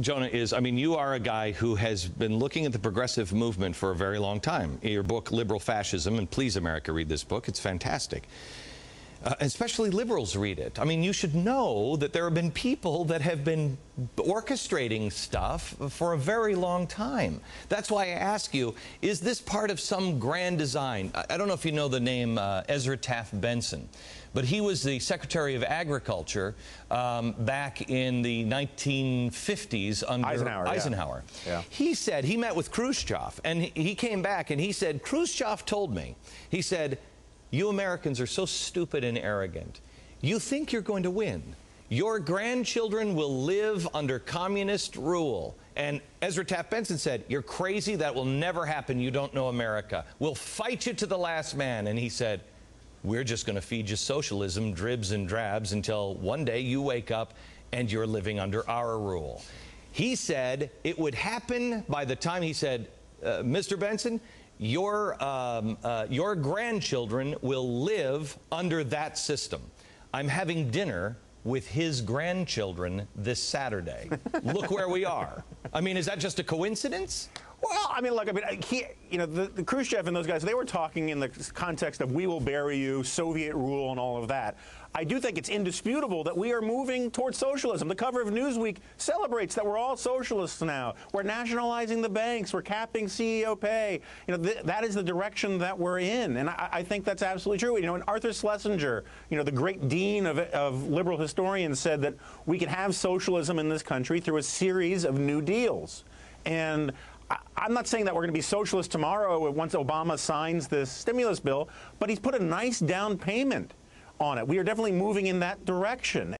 Jonah, is I mean, you are a guy who has been looking at the progressive movement for a very long time. Your book, Liberal Fascism, and please, America, read this book. It's fantastic. Uh, especially liberals read it. I mean, you should know that there have been people that have been orchestrating stuff for a very long time. That's why I ask you, is this part of some grand design? I, I don't know if you know the name uh, Ezra Taft Benson, but he was the Secretary of Agriculture um, back in the 1950s under Eisenhower. Eisenhower. Yeah. Yeah. He said, he met with Khrushchev, and he, he came back and he said, Khrushchev told me, he said, you Americans are so stupid and arrogant. You think you're going to win. Your grandchildren will live under communist rule. And Ezra Taft Benson said, You're crazy. That will never happen. You don't know America. We'll fight you to the last man. And he said, We're just going to feed you socialism, dribs and drabs, until one day you wake up and you're living under our rule. He said it would happen by the time he said, uh, Mr. Benson, your, um, uh, your grandchildren will live under that system. I'm having dinner with his grandchildren this Saturday. Look where we are. I mean, is that just a coincidence? Well, I mean, look, I mean, he, you know, the, the Khrushchev and those guys, they were talking in the context of we will bury you, Soviet rule, and all of that. I do think it's indisputable that we are moving towards socialism. The cover of Newsweek celebrates that we're all socialists now. We're nationalizing the banks. We're capping CEO pay. You know, th that is the direction that we're in, and I, I, think that's absolutely true. You know, and Arthur Schlesinger, you know, the great dean of, of liberal historians, said that we can have socialism in this country through a series of new deals, and I'm not saying that we're going to be socialist tomorrow once Obama signs this stimulus bill, but he's put a nice down payment on it. We are definitely moving in that direction.